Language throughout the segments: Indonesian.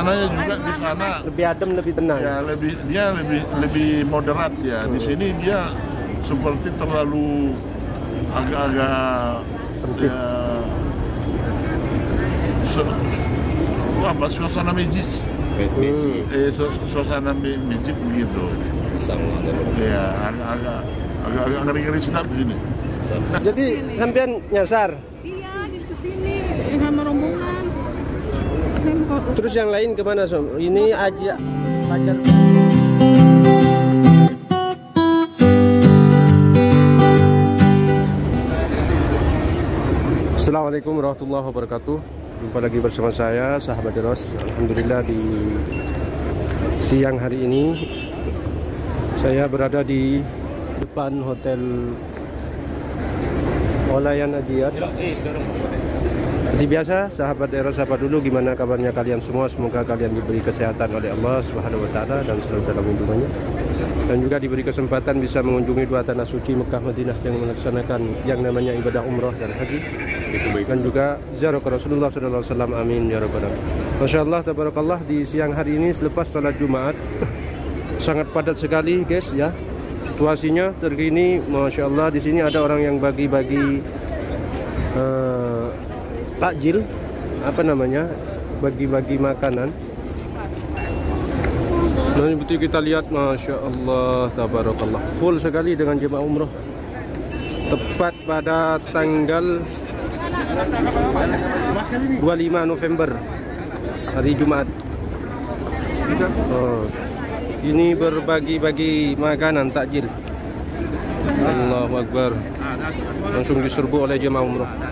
Anaknya juga di sana Lebih adem, lebih tenang. ya lebih dia lebih lebih moderat ya. Di sini dia seperti terlalu agak-agak Sempit. ya, su- apa suasana magis Hmm. eh su- suasana ma- magic begitu ya agak agak agak agak ngeri ngeri sedap di sini Jadi sampean nyasar. Iya, jadi ke sini sama rombongan. Kok Terus yang lain ke mana Som? Ini aja pacar. Assalamualaikum warahmatullahi wabarakatuh. Jumpa lagi bersama saya sahabat Eros. Alhamdulillah di siang hari ini saya berada di depan hotel Olayan Adiat. Seperti biasa, sahabat Eros sapa dulu gimana kabarnya kalian semua? Semoga kalian diberi kesehatan oleh Allah Subhanahu wa taala dan selalu dalam lindungannya. Dan juga diberi kesempatan bisa mengunjungi dua tanah suci Mekah Madinah yang melaksanakan yang namanya ibadah umrah dan haji. Dan juga ziarah ke Rasulullah wasallam. Amin ya rabbal alamin. Masyaallah tabarakallah di siang hari ini selepas salat Jumat sangat padat sekali guys ya. Situasinya terkini Masya Allah di sini ada orang yang bagi-bagi eh, takjil apa namanya bagi-bagi makanan. Nah, betul kita lihat Masya Allah Tabarakallah. Full sekali dengan jemaah umroh Tepat pada tanggal 25 November Hari Jumat oh. Ini berbagi-bagi makanan takjil. Allahu Akbar. Langsung diserbu oleh jemaah umroh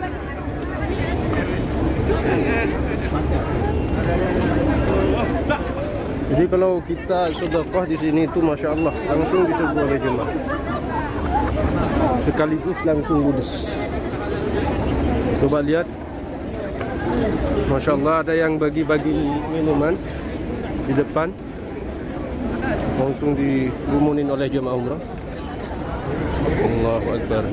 Jadi kalau kita sedekah di sini itu masya Allah langsung diserbu oleh jemaah. Sekaligus langsung ludes. Coba lihat, masya Allah ada yang bagi-bagi minuman di depan, langsung dirumunin oleh jemaah umrah. Allahu Akbar.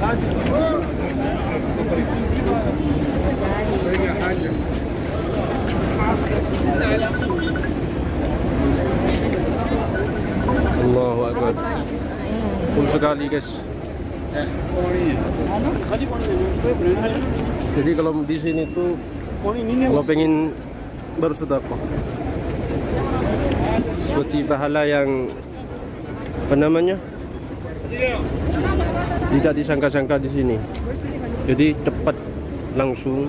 Allahu Akbar. Full sekali guys. Jadi kalau di sini tuh kalau pengen bersedekah seperti pahala yang apa namanya tidak disangka-sangka di sini. Jadi cepat langsung.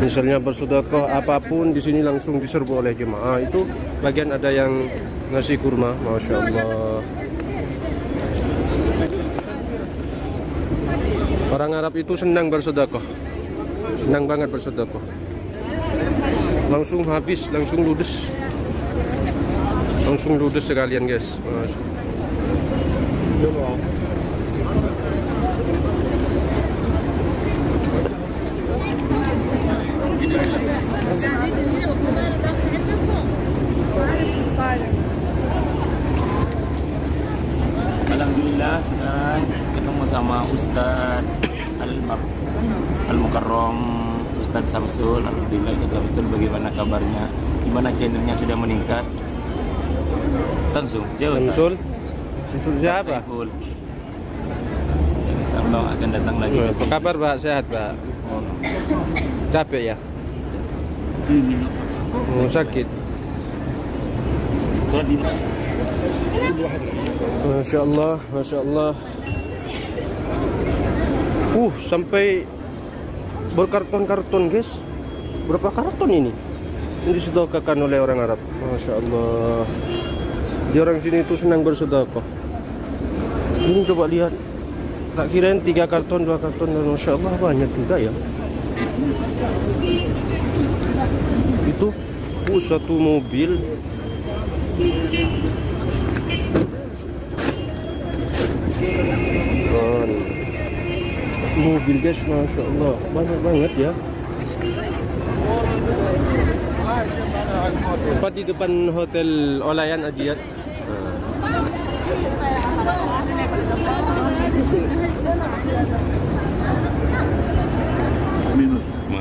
Misalnya bersedekah apa pun di sini langsung diserbu oleh jemaah. Itu bagian ada yang ngasih kurma masya Allah. Orang Arab itu senang bersedekah. Senang banget bersedekah. Langsung habis langsung ludes. Langsung ludes sekalian guys. Masya Alhamdulillah Samsul. Alhamdulillah Ustadz Samsul bagaimana kabarnya? Gimana channelnya sudah meningkat? Samsul, jauh. Samsul Samsul siapa? Saiful. Insya Allah akan datang lagi. ke Apa sini. kabar Pak? Sehat Pak? Capek ya? Oh, sakit Masya Allah, Masya Allah. Uh, sampai berkarton-karton guys. Berapa karton ini? Ini disedekahkan oleh orang Arab. Masya Allah. Di orang sini itu senang bersedekah. Ini coba lihat. Tak kirain tiga karton, dua karton, dan Masya Allah banyak juga ya. Itu uh, satu mobil Mobil guys, masya Allah, banyak banget ya. Tepat di depan hotel Olayan Adiat. Mahal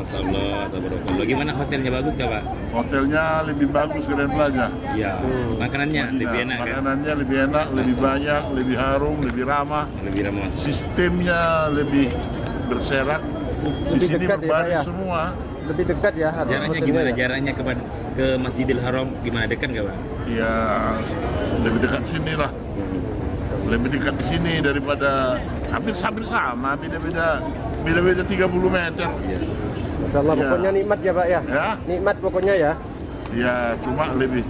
Masya Allah, tabarakallah. Gimana hotelnya bagus gak Pak? Hotelnya lebih bagus Grand Plaza. Ya, makanannya lebih Nah, enak kan? Makanannya lebih enak, lebih banyak, lebih harum, lebih ramah. Lebih ramah. Sistemnya lebih berserak. Di Lebih sini dekat ya, ya? semua. Lebih dekat ya Jaraknya gimana? ya? Jaraknya ke ke Masjidil Haram gimana dekat gak Pak? Ya lebih dekat sini lah. Lebih dekat di sini daripada hampir hampir sama, beda-beda beda-beda 30 meter. Iya. Masya Allah, Iya. pokoknya nikmat ya Pak ya? Ya. Nikmat pokoknya ya? Ya cuma lebih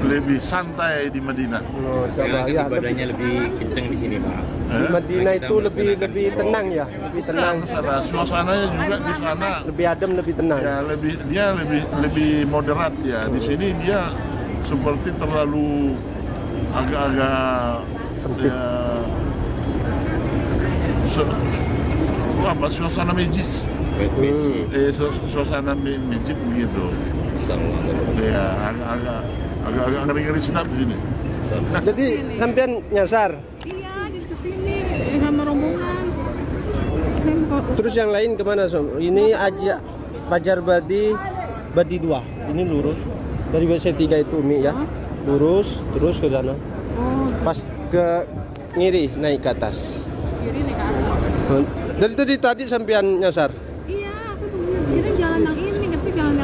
lebih santai di Madinah. Oh, Sekarang ya, ibadahnya lebih kenceng di sini Pak. Di Eh? Madinah Kita itu lebih lebih tenang ya, lebih tenang, Tenang, sana. suasananya juga di sana lebih adem, lebih tenang. ya lebih dia lebih lebih moderat ya. Di sini dia seperti terlalu agak-agak Sempit. ya, apa suasana majis Hmm. eh su- suasana ma- masjid begitu ya agak-agak agak-agak ngeri-ngeri sedap di sini Jadi sampean nyasar, Iya, jadi ke sini eh, sama rombongan. Kan terus yang lain ke mana? Som? Ini aja Fajar Badi Badi 2. Ini lurus dari WC 3 itu Umi ya. Lurus terus ke sana. Oh, Pas ke ngiri naik ke atas. kiri nih ke atas. Dari tadi tadi sampean nyasar. Iya, aku tuh kira jalan yang ini, gitu jalan yang mana ya? Salah jalan.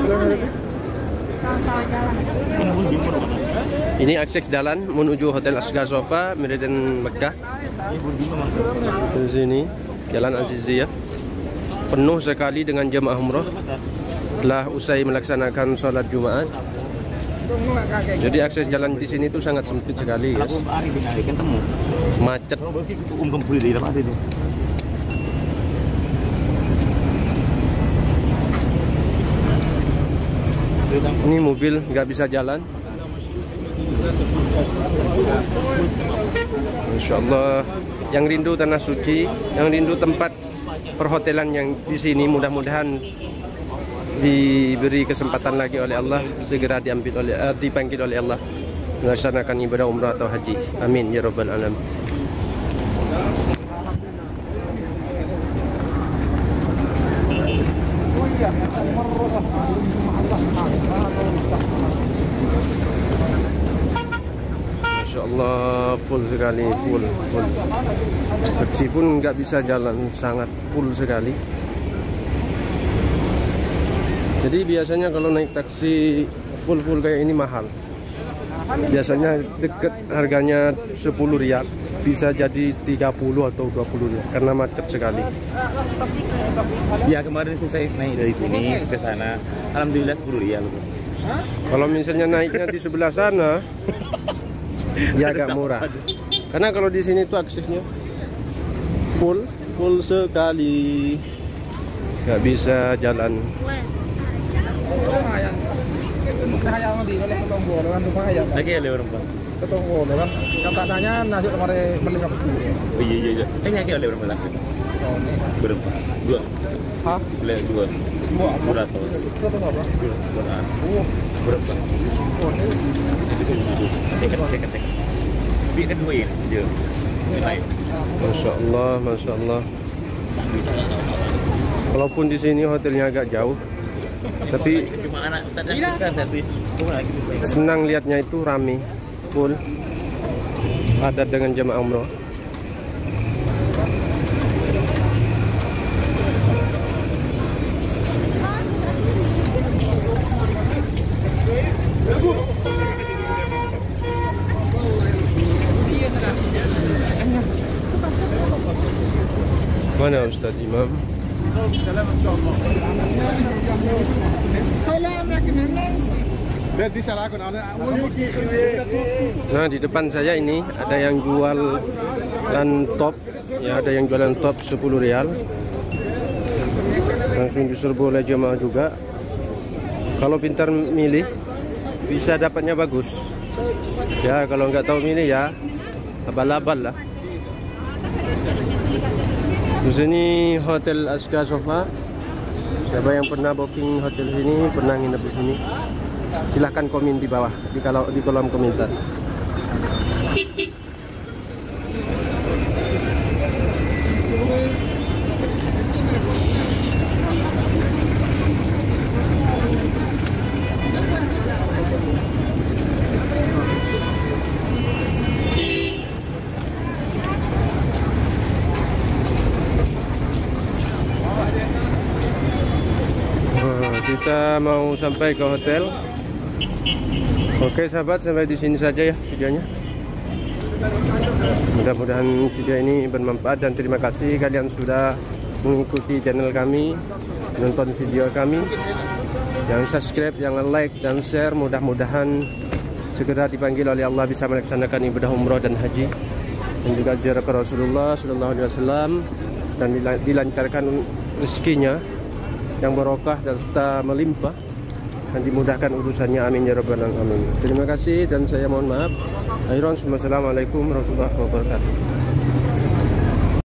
Ini akses jalan menuju Hotel Asgar Sofa Meridian Mekah. Di sini Jalan Aziziyah penuh sekali dengan jemaah umroh telah usai melaksanakan sholat Jumat. Jadi akses jalan di sini itu sangat sempit sekali, guys. Macet. Um kembali di tempat itu. Ini mobil nggak bisa jalan. Insya Allah yang rindu tanah suci, yang rindu tempat perhotelan yang di sini mudah-mudahan diberi kesempatan lagi oleh Allah segera diambil oleh eh, dipanggil oleh Allah melaksanakan ibadah umrah atau haji. Amin ya rabbal alamin. Allah full sekali full full taksi pun nggak bisa jalan sangat full sekali jadi biasanya kalau naik taksi full full kayak ini mahal biasanya deket harganya 10 rial bisa jadi 30 atau 20 rial karena macet sekali Ya kemarin sih saya naik dari sini ke sana. Alhamdulillah 10 rial. kalau misalnya naiknya di sebelah sana ya agak murah karena kalau di sini tuh aksesnya full full sekali nggak bisa jalan Lagi ada orang Pak. ketunggu kan katanya nasi kemarin meninggal Oh iya iya iya. Kayaknya lagi orang Pak. Berapa? Dua. Hah? Boleh dua. Dua. Dua ratus. itu tuh apa Dua ratus. Berapa? Ya. Masya Allah Masya Allah walaupun di sini hotelnya agak jauh tapi senang lihatnya itu rame full padat dengan jemaah umroh mana Ustadz Imam? Nah di depan saya ini ada yang jual top ya ada yang jualan top 10 rial. Langsung diserbu oleh jemaah juga. Kalau pintar milih bisa dapatnya bagus. Ya kalau nggak tahu milih ya abal-abal lah di sini Hotel Aska Sofa. Siapa yang pernah booking hotel sini pernah nginep di sini silahkan komen di bawah di kalau di kolom komentar kita mau sampai ke hotel. Oke sahabat, sampai di sini saja ya videonya. Mudah-mudahan video ini bermanfaat dan terima kasih kalian sudah mengikuti channel kami, nonton video kami. Yang subscribe, yang like dan share, mudah-mudahan segera dipanggil oleh Allah bisa melaksanakan ibadah umrah dan haji dan juga ziarah ke Rasulullah Sallallahu Alaihi Wasallam dan dila- dilancarkan rezekinya yang barokah dan serta melimpah dan dimudahkan urusannya amin ya rabbal alamin. Terima kasih dan saya mohon maaf. Akhirnya, Assalamualaikum warahmatullahi wabarakatuh.